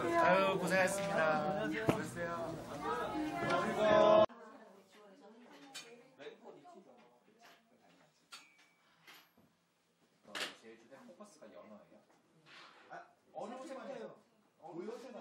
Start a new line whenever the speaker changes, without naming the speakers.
아유 고생하셨습니다. 안녕하세요. 그리고 어, 제일 주된 포커스가 연어예요. 아, 어느 곳에 맞아요? 어느 뭐 곳에